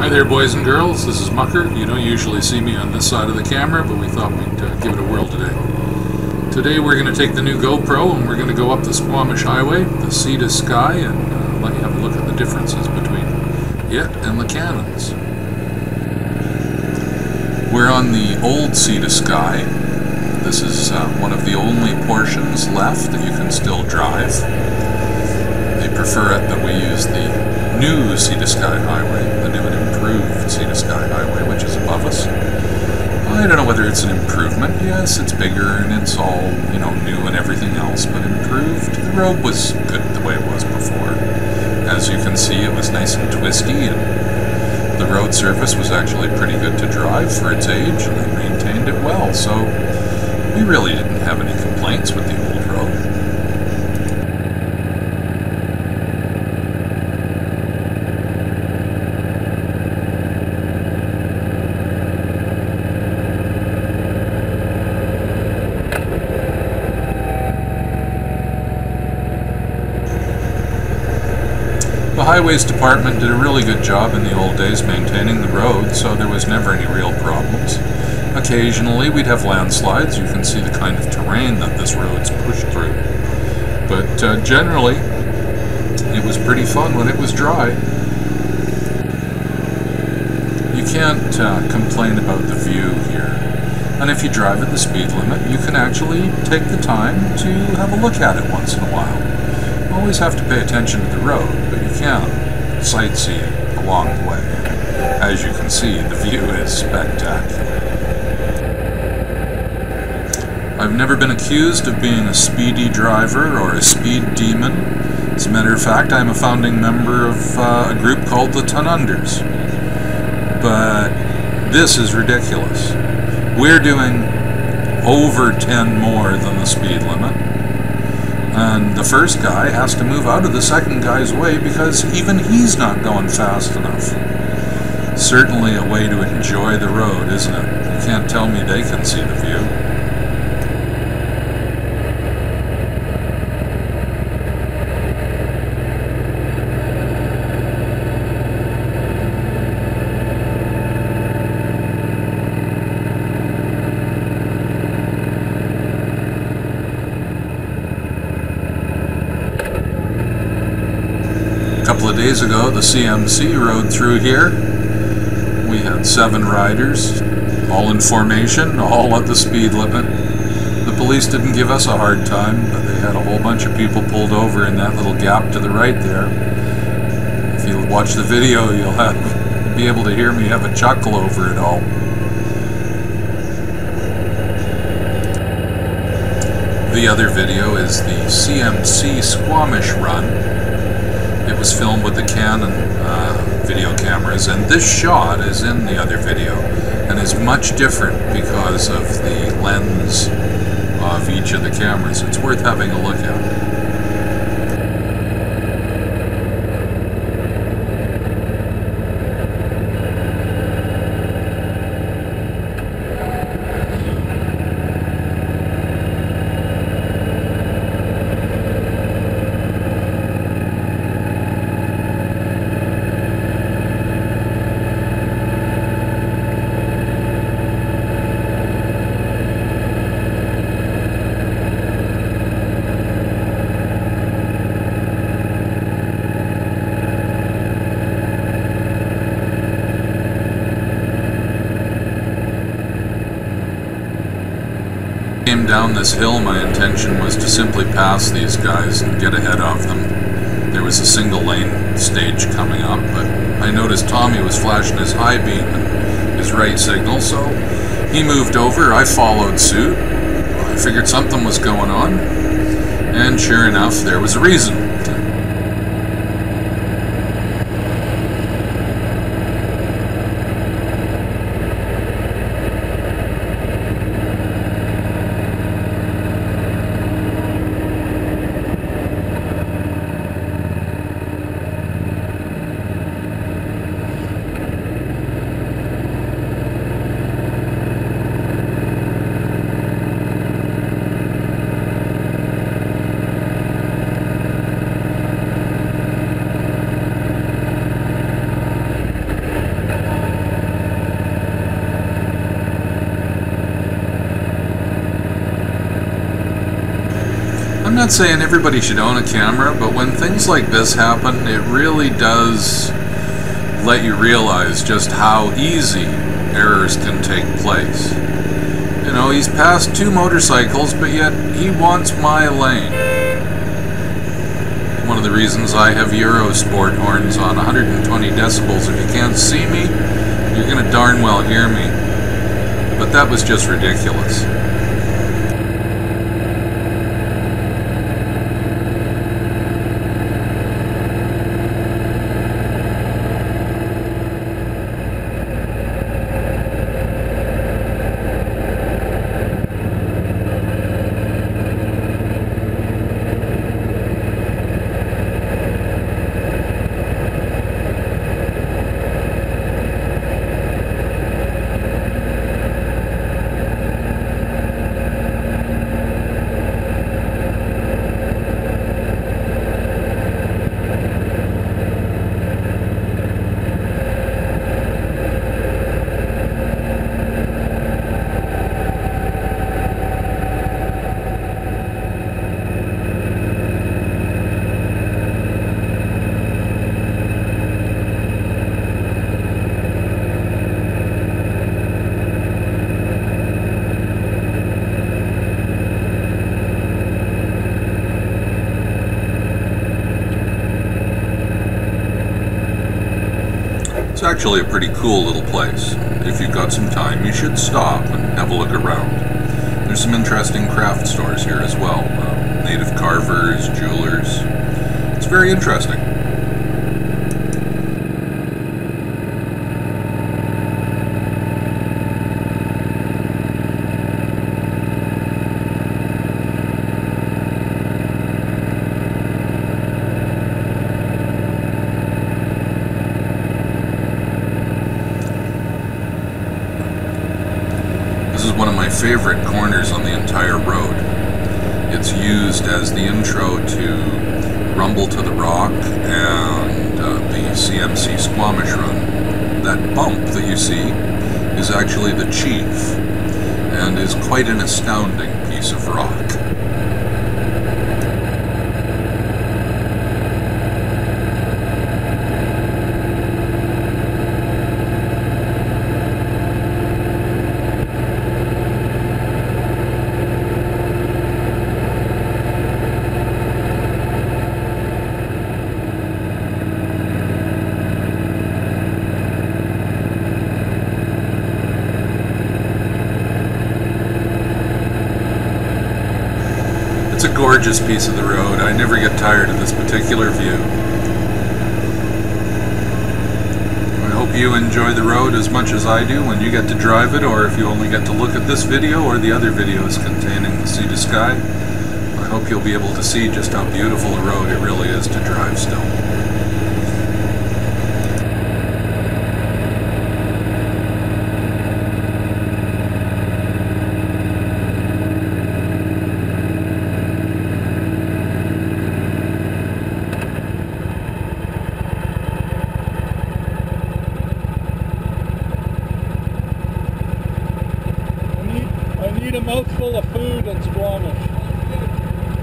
Hi there, boys and girls. This is Mucker. You don't usually see me on this side of the camera, but we thought we'd uh, give it a whirl today. Today we're going to take the new GoPro and we're going to go up the Squamish Highway, the sea to sky, and uh, let you have a look at the differences between it and the Canons. We're on the old sea to sky. This is uh, one of the only portions left that you can still drive. They prefer it that we use the new Sea to Sky Highway, the new and improved Sea to Sky Highway, which is above us. I don't know whether it's an improvement. Yes, it's bigger and it's all, you know, new and everything else, but improved. The road was good the way it was before. As you can see, it was nice and twisty, and the road surface was actually pretty good to drive for its age, and they maintained it well, so we really didn't have any complaints with the old road. The Highways Department did a really good job in the old days maintaining the road, so there was never any real problems. Occasionally we'd have landslides, you can see the kind of terrain that this road's pushed through. But uh, generally, it was pretty fun when it was dry. You can't uh, complain about the view here. And if you drive at the speed limit, you can actually take the time to have a look at it once in a while. You Always have to pay attention to the road can sightsee along the way. As you can see, the view is spectacular. I've never been accused of being a speedy driver or a speed demon. As a matter of fact, I'm a founding member of uh, a group called the Tununders. But this is ridiculous. We're doing over 10 more than the speed limit and the first guy has to move out of the second guy's way because even he's not going fast enough. Certainly a way to enjoy the road, isn't it? You can't tell me they can see the view. Couple of days ago, the CMC rode through here. We had seven riders, all in formation, all at the speed limit. The police didn't give us a hard time, but they had a whole bunch of people pulled over in that little gap to the right there. If you watch the video, you'll have, be able to hear me have a chuckle over it all. The other video is the CMC Squamish run was filmed with the Canon uh, video cameras, and this shot is in the other video, and is much different because of the lens of each of the cameras. It's worth having a look at. Down this hill, my intention was to simply pass these guys and get ahead of them. There was a single lane stage coming up, but I noticed Tommy was flashing his high beam and his right signal, so he moved over, I followed suit. I figured something was going on, and sure enough, there was a reason. Not saying everybody should own a camera, but when things like this happen, it really does let you realize just how easy errors can take place. You know, he's passed two motorcycles, but yet he wants my lane. One of the reasons I have Eurosport horns on 120 decibels. If you can't see me, you're going to darn well hear me. But that was just ridiculous. Actually a pretty cool little place. If you've got some time, you should stop and have a look around. There's some interesting craft stores here as well. Uh, native carvers, jewelers. It's very interesting. Favorite corners on the entire road. It's used as the intro to Rumble to the Rock and uh, the CMC Squamish Run. That bump that you see is actually the Chief and is quite an astounding piece of rock. It's a gorgeous piece of the road. I never get tired of this particular view. I hope you enjoy the road as much as I do when you get to drive it, or if you only get to look at this video or the other videos containing the sea to sky. I hope you'll be able to see just how beautiful a road it really is to drive still. I need, I need a mouthful of food and Squamish.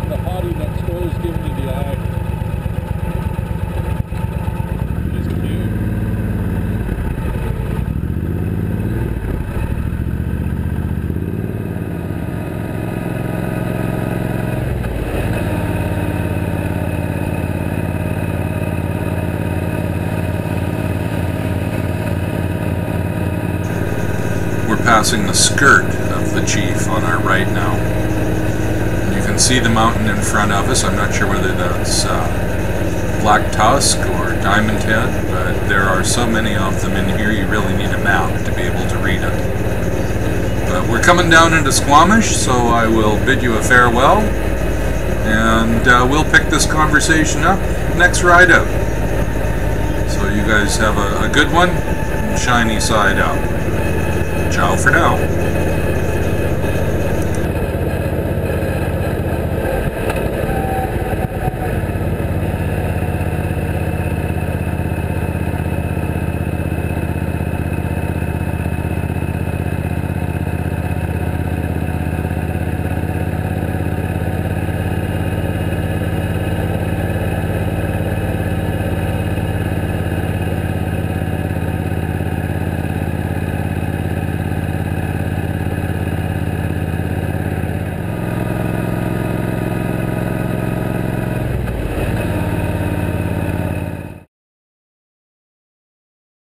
The hottie next door is giving me the eye. We're passing the skirt the Chief on our right now. You can see the mountain in front of us. I'm not sure whether that's uh, Black Tusk or Diamond Head, but there are so many of them in here you really need a map to be able to read it. But we're coming down into Squamish, so I will bid you a farewell, and uh, we'll pick this conversation up next ride out. So you guys have a, a good one, shiny side out. Ciao for now.